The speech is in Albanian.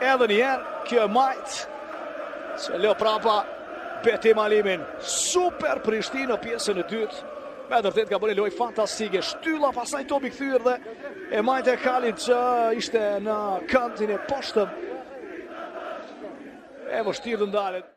Edhe niher, kjo e majtë, se leo prapa, Beti Malimin, super prishti në pjesën e dytë, me dërtet ka bërë lojë fantastike, shtylla pastaj topi kthyer dhe e majtë e kalit që ishte në këndin e poshtëm, e vështirë të ndalet.